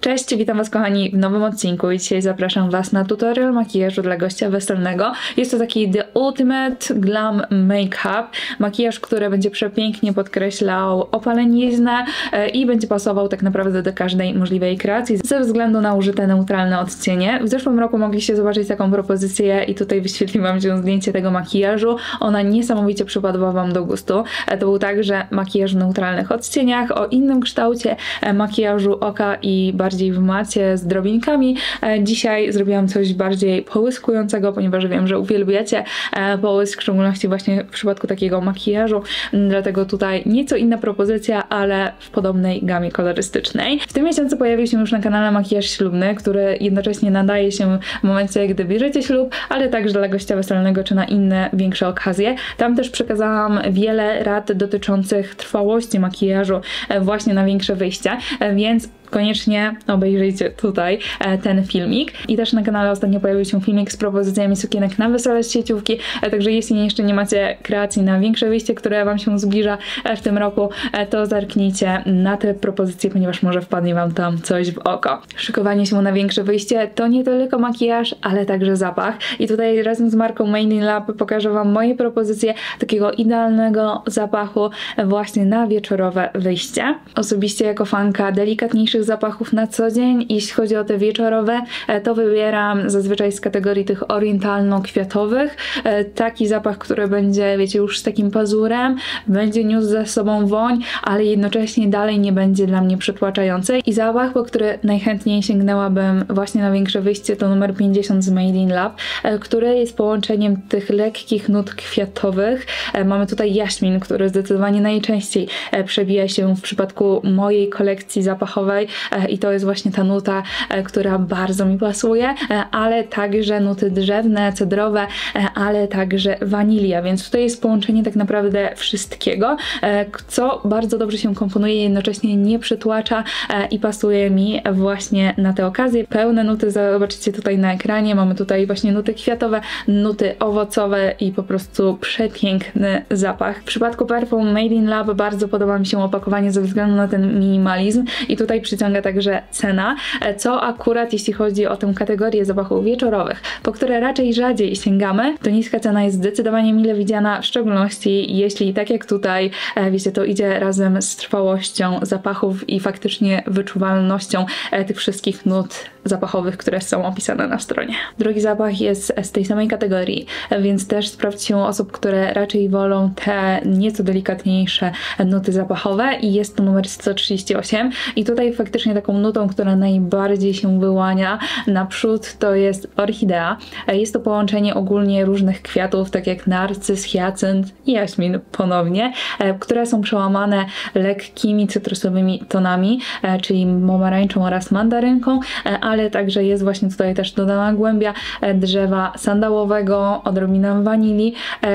Cześć, witam Was kochani w nowym odcinku i dzisiaj zapraszam Was na tutorial makijażu dla gościa weselnego. Jest to taki The Ultimate Glam Makeup, makijaż, który będzie przepięknie podkreślał opaleniznę e, i będzie pasował tak naprawdę do każdej możliwej kreacji ze względu na użyte neutralne odcienie. W zeszłym roku mogliście zobaczyć taką propozycję i tutaj wyświetliłam się zdjęcie tego makijażu. Ona niesamowicie przypadła Wam do gustu. E, To był także makijaż w neutralnych odcieniach, o innym kształcie e, makijażu oka i bardziej w macie z drobinkami. E, Dzisiaj zrobiłam coś bardziej połyskującego, ponieważ wiem, że uwielbiacie e, połysk, w szczególności właśnie w przypadku takiego makijażu, m, dlatego tutaj nieco inna propozycja, ale w podobnej gamie kolorystycznej. W tym miesiącu pojawił się już na kanale makijaż ślubny, który jednocześnie nadaje się w momencie, gdy bierzecie ślub, ale także dla gościa weselnego czy na inne większe okazje. Tam też przekazałam wiele rad dotyczących trwałości makijażu e, właśnie na większe wyjścia, więc koniecznie obejrzyjcie tutaj e, ten filmik. I też na kanale ostatnio pojawił się filmik z propozycjami sukienek na wesele z sieciówki, e, także jeśli jeszcze nie macie kreacji na większe wyjście, które Wam się zbliża e, w tym roku, to zerknijcie na te propozycje, ponieważ może wpadnie Wam tam coś w oko. Szykowanie się na większe wyjście to nie tylko makijaż, ale także zapach. I tutaj razem z marką Made in Lab pokażę Wam moje propozycje takiego idealnego zapachu właśnie na wieczorowe wyjście. Osobiście jako fanka delikatniejszych zapachów na co dzień, jeśli chodzi o te wieczorowe, e, to wybieram zazwyczaj z kategorii tych orientalno-kwiatowych. E, Taki zapach, który będzie, wiecie, już z takim pazurem, będzie niósł ze sobą woń, ale jednocześnie dalej nie będzie dla mnie przytłaczający. I zapach, po który najchętniej sięgnęłabym właśnie na większe wyjście, to numer 50 z Made in Lab, e, który jest połączeniem tych lekkich nut kwiatowych. Mamy tutaj jaśmin, który zdecydowanie najczęściej przebija się w przypadku mojej kolekcji zapachowej i to jest właśnie ta nuta, e, która bardzo mi pasuje, e, ale także nuty drzewne, cedrowe, e, ale także wanilia, więc tutaj jest połączenie tak naprawdę wszystkiego, e, co bardzo dobrze się komponuje, jednocześnie nie przytłacza e, i pasuje mi właśnie na te okazje. Pełne nuty zobaczycie tutaj na ekranie, mamy tutaj właśnie nuty kwiatowe, nuty owocowe i po prostu przepiękny zapach. W przypadku perfum Made in Lab bardzo podoba mi się opakowanie ze względu na ten minimalizm i tutaj przyciąga także cena, e, co akurat jeśli chodzi o tę kategorię zapachów wieczorowych, po które raczej rzadziej sięgamy, to niska cena jest zdecydowanie mile widziana, w szczególności jeśli tak jak tutaj, e, wiecie, to idzie razem z trwałością zapachów i faktycznie wyczuwalnością e, tych wszystkich nut zapachowych, które są opisane na stronie. Drugi zapach jest z tej samej kategorii, więc też sprawdźcie osób, które raczej wolą te nieco delikatniejsze nuty zapachowe i jest to numer 138 i tutaj faktycznie taką nutą, która najbardziej się wyłania naprzód to jest orchidea. Jest to połączenie ogólnie różnych kwiatów, tak jak narcyz, hiacynt i jaśmin ponownie, e, które są przełamane lekkimi cytrusowymi tonami, e, czyli pomarańczą oraz mandarynką, e, ale także jest właśnie tutaj też dodana głębia drzewa sandałowego, odrobina wanilii,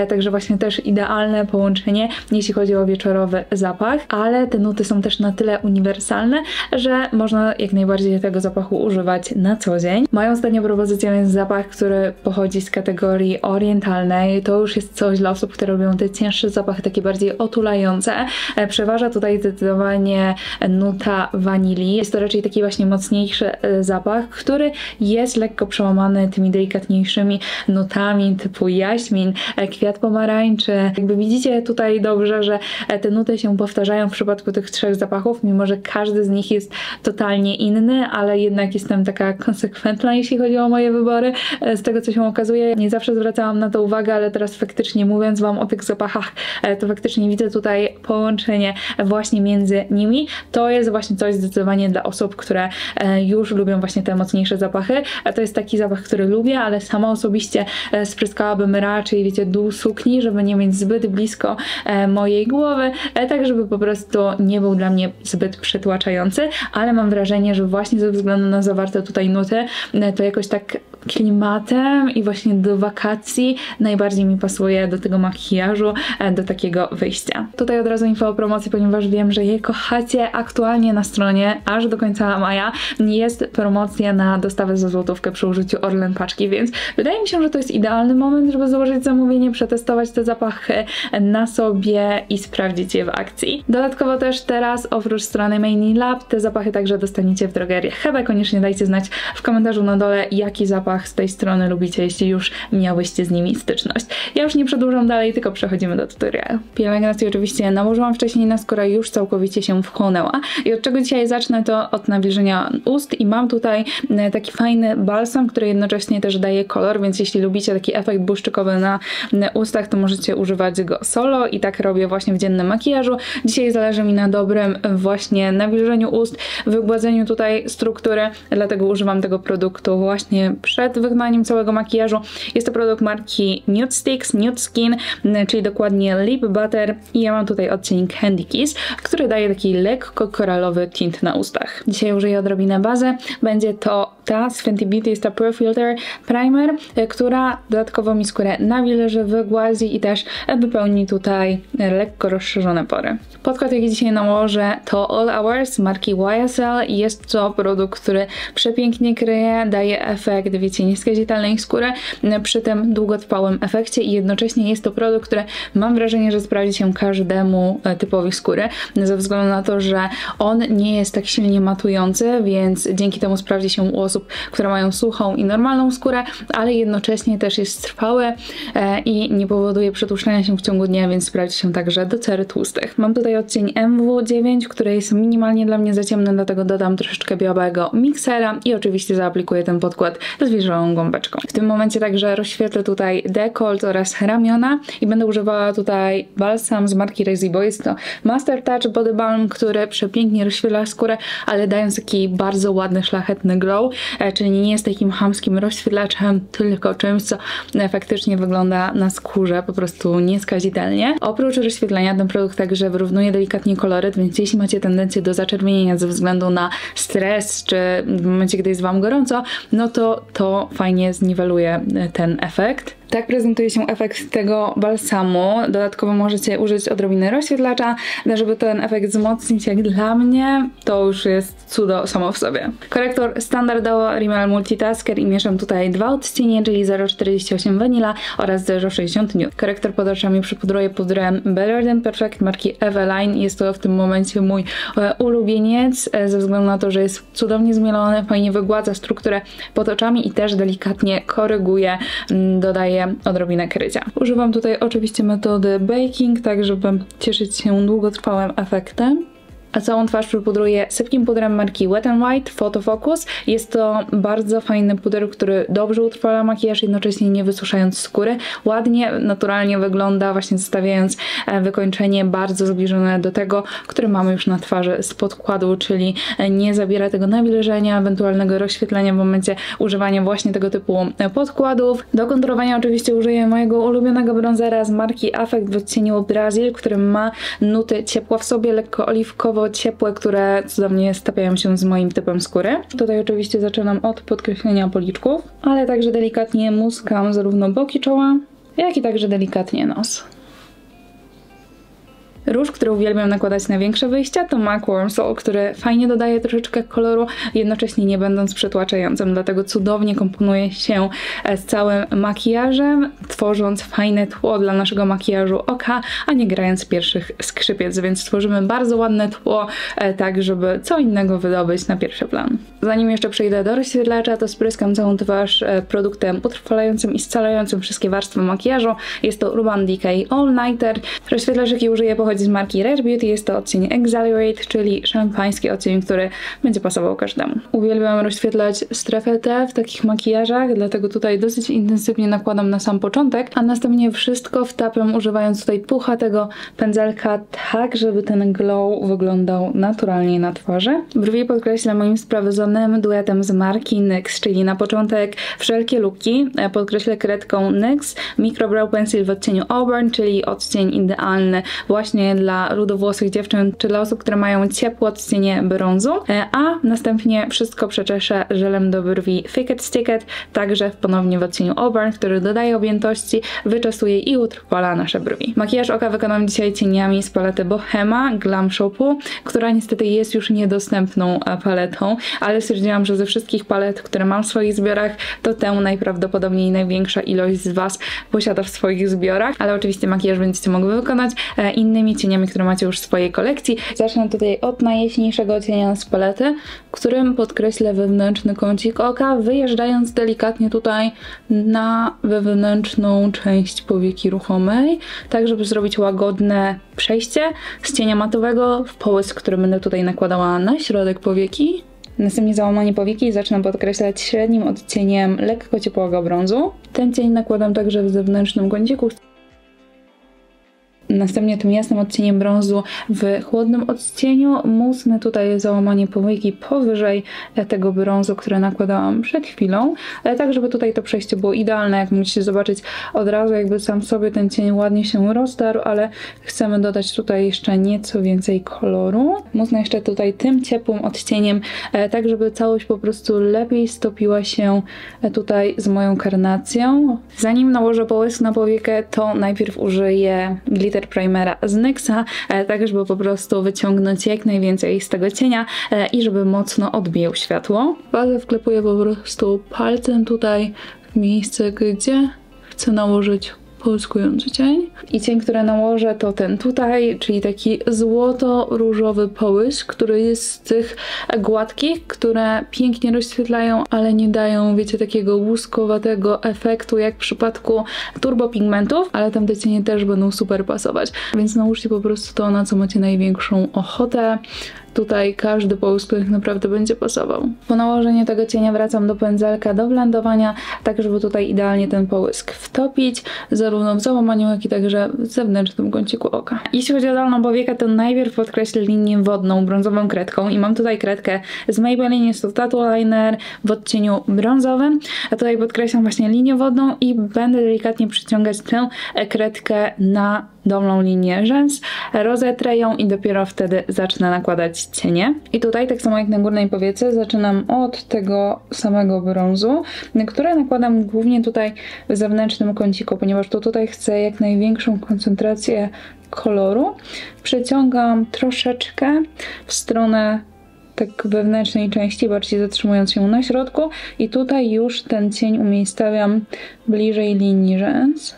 także właśnie też idealne połączenie, jeśli chodzi o wieczorowy zapach, ale te nuty są też na tyle uniwersalne, że można jak najbardziej tego zapachu używać na co dzień. Moją ostatnią propozycją jest zapach, który pochodzi z kategorii orientalnej. To już jest coś dla osób, które lubią te cięższe zapachy, takie bardziej otulające. E, Przeważa tutaj zdecydowanie nuta wanilii. Jest to raczej taki właśnie mocniejszy e, zapach, który jest lekko przełamany tymi delikatniejszymi nutami typu jaśmin, e, kwiat pomarańczy. Jakby widzicie tutaj dobrze, że te nuty się powtarzają w przypadku tych trzech zapachów, mimo że każdy z nich jest totalnie inny, ale jednak jestem taka konsekwentna, jeśli chodzi o moje wybory. E, Z tego, co się okazuje, nie zawsze zwracałam na to uwagę, ale teraz faktycznie mówiąc Wam o tych zapachach, e, to faktycznie widzę tutaj połączenie właśnie między nimi. To jest właśnie coś zdecydowanie dla osób, które e, już lubią właśnie te mocniejsze zapachy. To jest taki zapach, który lubię, ale sama osobiście spryskałabym raczej, wiecie, dół sukni, żeby nie mieć zbyt blisko mojej głowy, tak żeby po prostu nie był dla mnie zbyt przytłaczający, ale mam wrażenie, że właśnie ze względu na zawarte tutaj nuty, e, to jakoś tak klimatem i właśnie do wakacji najbardziej mi pasuje do tego makijażu, e, do takiego wyjścia. Tutaj od razu info o promocji, ponieważ wiem, że je kochacie aktualnie na stronie aż do końca maja jest promocja na dostawę za złotówkę przy użyciu Orlen paczki, więc wydaje mi się, że to jest idealny moment, żeby założyć zamówienie, przetestować te zapachy na sobie i sprawdzić je w akcji. Dodatkowo też teraz oprócz strony Main Lab te zapachy także dostaniecie w drogeriach. Chyba koniecznie dajcie znać w komentarzu na dole, jaki zapach z tej strony lubicie, jeśli już miałyście z nimi styczność. Ja już nie przedłużam dalej, tylko przechodzimy do tutorialu. Pielęgnację oczywiście nałożyłam wcześniej na skórę, już całkowicie się wchłonęła. I od czego dzisiaj zacznę, to od nawilżenia ust i mam tutaj e, taki fajny balsam, który jednocześnie też daje kolor, więc jeśli lubicie taki efekt błyszczykowy na ustach, to możecie używać go solo i tak robię właśnie w dziennym makijażu. Dzisiaj zależy mi na dobrym właśnie nawilżeniu ust, wygładzeniu tutaj struktury, dlatego używam tego produktu właśnie przed wykonaniem całego makijażu. Jest to produkt marki Nude Sticks, Nude Skin, czyli dokładnie Lip Butter i ja mam tutaj odcień Candy Kiss, który daje taki lekko koralowy tint na ustach. Dzisiaj użyję odrobinę bazy. Będzie to ta z Fenty Beauty, jest to Pro Filter Primer, która dodatkowo mi skórę nawilży, wygłazi i też wypełni tutaj lekko rozszerzone pory. Podkład, jaki dzisiaj nałożę, to All Hours marki YSL jest to produkt, który przepięknie kryje, daje efekt, wiecie, nieskazitelnej skóry przy tym długotrwałym efekcie i jednocześnie jest to produkt, który mam wrażenie, że sprawdzi się każdemu e, typowi skóry, ze względu na to, że on nie jest tak silnie matujący, więc dzięki temu sprawdzi się u które mają suchą i normalną skórę, ale jednocześnie też jest trwały e, i nie powoduje przetłuszczenia się w ciągu dnia, więc sprawdzi się także do cery tłustych. Mam tutaj odcień MW9, który jest minimalnie dla mnie za ciemny, dlatego dodam troszeczkę białego miksera i oczywiście zaaplikuję ten podkład zwierzęłą gąbeczką. W tym momencie także rozświetlę tutaj dekolt oraz ramiona i będę używała tutaj balsam z marki Bo. Jest to Master Touch Body Balm, który przepięknie rozświetla skórę, ale dając taki bardzo ładny, szlachetny glow, czyli nie jest takim hamskim rozświetlaczem, tylko czymś, co faktycznie wygląda na skórze po prostu nieskazitelnie. Oprócz rozświetlenia ten produkt także wyrównuje delikatnie koloryt, więc jeśli macie tendencję do zaczerwienienia ze względu na stres, czy w momencie, gdy jest Wam gorąco, no to to fajnie zniweluje ten efekt. Tak prezentuje się efekt tego balsamu. Dodatkowo możecie użyć odrobiny rozświetlacza, żeby ten efekt wzmocnić. Jak dla mnie to już jest cudo samo w sobie. Korektor standardowo Rimmel Multitasker i mieszam tutaj dwa odcienie, czyli 0,48 Vanilla oraz 0,60 Nude. Korektor pod oczami przypudruję pudrem Better Than Perfect marki Eveline. Jest to w tym momencie mój e, ulubieniec e, ze względu na to, że jest cudownie zmielony, fajnie wygładza strukturę pod oczami i też delikatnie koryguje, mm, dodaje odrobinę krycia. Używam tutaj oczywiście metody baking, tak żeby cieszyć się długotrwałym efektem a całą twarz przypudruję sypkim pudrem marki Wet n White Photo Focus. Jest to bardzo fajny puder, który dobrze utrwala makijaż, jednocześnie nie wysuszając skóry. Ładnie, naturalnie wygląda, właśnie zostawiając e, wykończenie bardzo zbliżone do tego, które mamy już na twarzy z podkładu, czyli e, nie zabiera tego nawilżenia, ewentualnego rozświetlenia w momencie używania właśnie tego typu e, podkładów. Do konturowania oczywiście użyję mojego ulubionego bronzera z marki Affect w odcieniu Brazil, który ma nuty ciepła w sobie, lekko oliwkowo ciepłe, które cudownie stawiają się z moim typem skóry. Tutaj oczywiście zaczynam od podkreślenia policzków, ale także delikatnie muskam zarówno boki czoła, jak i także delikatnie nos. Róż, który uwielbiam nakładać na większe wyjścia, to MAC Warm Soul, który fajnie dodaje troszeczkę koloru, jednocześnie nie będąc przytłaczającym, dlatego cudownie komponuje się e, z całym makijażem, tworząc fajne tło dla naszego makijażu oka, a nie grając pierwszych skrzypiec, więc stworzymy bardzo ładne tło, e, tak żeby co innego wydobyć na pierwszy plan. Zanim jeszcze przejdę do rozświetlacza, to spryskam całą twarz e, produktem utrwalającym i scalającym wszystkie warstwy makijażu. Jest to Urban Decay All Nighter. Rozświetlacz, jaki użyję, pochodzi pochodzi z marki Rare Beauty, jest to odcień Exhilarate, czyli szampański odcień, który będzie pasował każdemu. Uwielbiam rozświetlać strefę T w takich makijażach, dlatego tutaj dosyć intensywnie nakładam na sam początek, a następnie wszystko wtapiam używając tutaj puchatego pędzelka, tak żeby ten glow wyglądał naturalnie na twarzy. Brwi podkreślę moim sprawdzonym duetem z marki NYX, czyli na początek wszelkie luki podkreślę kredką NYX Micro Brow Pencil w odcieniu Auburn, czyli odcień idealny właśnie dla rudowłosych dziewczyn, czy dla osób, które mają ciepłe odcienie brązu, e, a następnie wszystko przeczeszę żelem do brwi Thicket Sticket, także ponownie w odcieniu Auburn, który dodaje objętości, wyczesuje i utrwala nasze brwi. Makijaż oka wykonam dzisiaj cieniami z palety Bohema Glam Shopu, która niestety jest już niedostępną e, paletą, ale stwierdziłam, że ze wszystkich palet, które mam w swoich zbiorach, to tę najprawdopodobniej największa ilość z Was posiada w swoich zbiorach, ale oczywiście makijaż będziecie mogły wykonać e, cieniami, które macie już w swojej kolekcji. Zacznę tutaj od najjaśniejszego cienia z palety, którym podkreślę wewnętrzny kącik oka, wyjeżdżając delikatnie tutaj na wewnętrzną część powieki ruchomej, tak żeby zrobić łagodne przejście z cienia matowego w połysk, który będę tutaj nakładała na środek powieki. Następnie załamanie powieki zaczynam podkreślać średnim odcieniem lekko ciepłego brązu. Ten cień nakładam także w zewnętrznym kąciku. Następnie tym jasnym odcieniem brązu w chłodnym odcieniu musnę tutaj załamanie powieki powyżej tego brązu, które nakładałam przed chwilą, tak żeby tutaj to przejście było idealne, jak musicie zobaczyć od razu jakby sam sobie ten cień ładnie się rozdarł, ale chcemy dodać tutaj jeszcze nieco więcej koloru. Musnę jeszcze tutaj tym ciepłym odcieniem, tak żeby całość po prostu lepiej stopiła się tutaj z moją karnacją. Zanim nałożę połysk na powiekę, to najpierw użyję glitter primera z NYXa, e, tak żeby po prostu wyciągnąć jak najwięcej z tego cienia e, i żeby mocno odbijał światło. Bazę wklepuję po prostu palcem tutaj w miejsce, gdzie chcę nałożyć połyskujący cień. I cień, który nałożę to ten tutaj, czyli taki złoto-różowy połysk, który jest z tych gładkich, które pięknie rozświetlają, ale nie dają, wiecie, takiego łuskowatego efektu jak w przypadku turbopigmentów, ale tam te cienie też będą super pasować. Więc nałóżcie po prostu to, na co macie największą ochotę tutaj każdy połysk tak naprawdę będzie pasował. Po nałożeniu tego cienia wracam do pędzelka do blendowania, tak żeby tutaj idealnie ten połysk wtopić, zarówno w załamaniu, jak i także w zewnętrznym kąciku oka. Jeśli chodzi o dolną powiekę, to najpierw podkreślę linię wodną brązową kredką i mam tutaj kredkę z Maybelline, jest to Tattoo Liner w odcieniu brązowym, a tutaj podkreślam właśnie linię wodną i będę delikatnie przyciągać tę kredkę na dolną linię rzęs, rozetrę ją i dopiero wtedy zacznę nakładać cienie. I tutaj, tak samo jak na górnej powiece, zaczynam od tego samego brązu, które nakładam głównie tutaj w zewnętrznym kąciku, ponieważ to tutaj chcę jak największą koncentrację koloru. Przeciągam troszeczkę w stronę tak wewnętrznej części, bardziej zatrzymując się na środku i tutaj już ten cień umiejscawiam bliżej linii rzęs.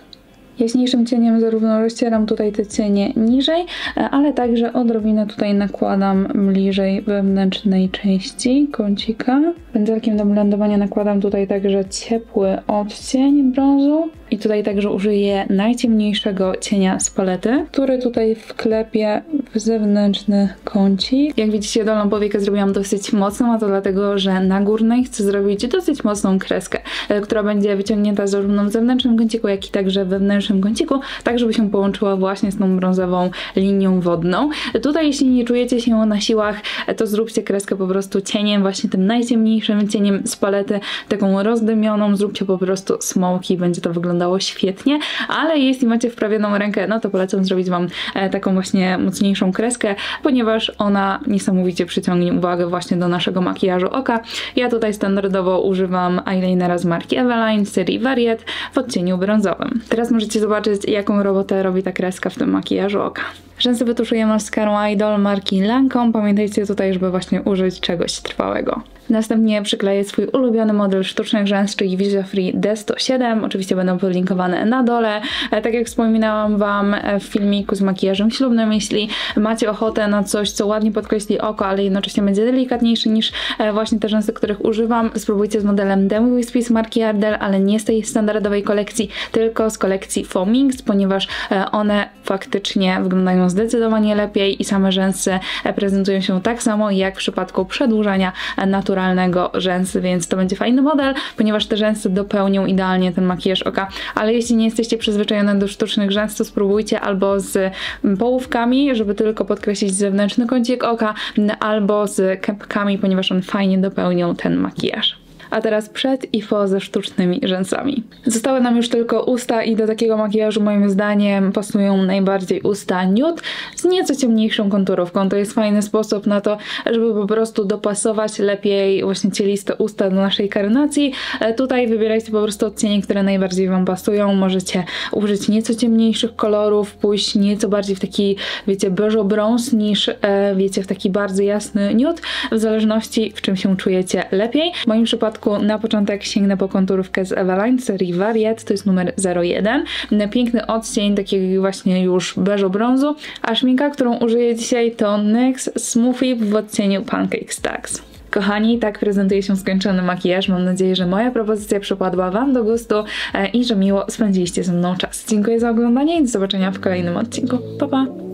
Jaśniejszym cieniem zarówno rozcieram tutaj te cienie niżej, e, ale także odrobinę tutaj nakładam bliżej wewnętrznej części kącika. Pędzelkiem do blendowania nakładam tutaj także ciepły odcień brązu. I tutaj także użyję najciemniejszego cienia z palety, który tutaj wklepię w zewnętrzny kącik. Jak widzicie, dolną powiekę zrobiłam dosyć mocną, a to dlatego, że na górnej chcę zrobić dosyć mocną kreskę, e, która będzie wyciągnięta zarówno w zewnętrznym kąciku, jak i także wewnętrznym kąciku, tak żeby się połączyła właśnie z tą brązową linią wodną. Tutaj, jeśli nie czujecie się na siłach, e, to zróbcie kreskę po prostu cieniem, właśnie tym najciemniejszym cieniem z palety, taką rozdymioną, zróbcie po prostu smoki, będzie to wyglądało wyglądało świetnie, ale jeśli macie wprawioną rękę, no to polecam zrobić Wam e, taką właśnie mocniejszą kreskę, ponieważ ona niesamowicie przyciągnie uwagę właśnie do naszego makijażu oka. Ja tutaj standardowo używam eyelinera z marki Eveline serii Variet w odcieniu brązowym. Teraz możecie zobaczyć, jaką robotę robi ta kreska w tym makijażu oka. Rzęsy wytuszuję maskarą Idol marki Lancome. Pamiętajcie tutaj, żeby właśnie użyć czegoś trwałego. Następnie przykleję swój ulubiony model sztucznych rzęs, czyli Visa Free D107. Oczywiście będą podlinkowane na dole. E, tak jak wspominałam Wam e, w filmiku z makijażem ślubnym, jeśli macie ochotę na coś, co ładnie podkreśli oko, ale jednocześnie będzie delikatniejszy niż e, właśnie te rzęsy, których używam, spróbujcie z modelem Demi Wispy marki Ardell, ale nie z tej standardowej kolekcji, tylko z kolekcji Foamings, ponieważ one faktycznie wyglądają zdecydowanie lepiej i same rzęsy prezentują się tak samo jak w przypadku przedłużania naturalnego naturalnego rzęsy, więc to będzie fajny model, ponieważ te rzęsy dopełnią idealnie ten makijaż oka, ale jeśli nie jesteście przyzwyczajone do sztucznych rzęs, to spróbujcie albo z połówkami, żeby tylko podkreślić zewnętrzny kącik oka, albo z kępkami, ponieważ on fajnie dopełnią ten makijaż a teraz przed i po ze sztucznymi rzęsami. Zostały nam już tylko usta i do takiego makijażu moim zdaniem pasują najbardziej usta nude z nieco ciemniejszą konturówką. To jest fajny sposób na to, żeby po prostu dopasować lepiej właśnie cieliste usta do naszej karnacji. E, tutaj wybierajcie po prostu odcienie, które najbardziej Wam pasują. Możecie użyć nieco ciemniejszych kolorów, pójść nieco bardziej w taki, wiecie, beżo brąz niż, e, wiecie, w taki bardzo jasny nude, w zależności w czym się czujecie lepiej. W moim przypadku przypadku na początek sięgnę po konturówkę z Eveline serii to jest numer 01. Piękny odcień takiego właśnie już beżo-brązu, a szminka, którą użyję dzisiaj to NYX Smoothie w odcieniu Pancake Stacks. Kochani, tak prezentuje się skończony makijaż. Mam nadzieję, że moja propozycja przypadła Wam do gustu e, i że miło spędziliście ze mną czas. Dziękuję za oglądanie i do zobaczenia w kolejnym odcinku. Pa, pa!